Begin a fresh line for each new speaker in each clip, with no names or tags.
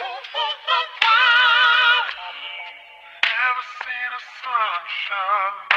Never seen a sunshine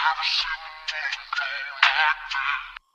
like this. Never seen anything like this.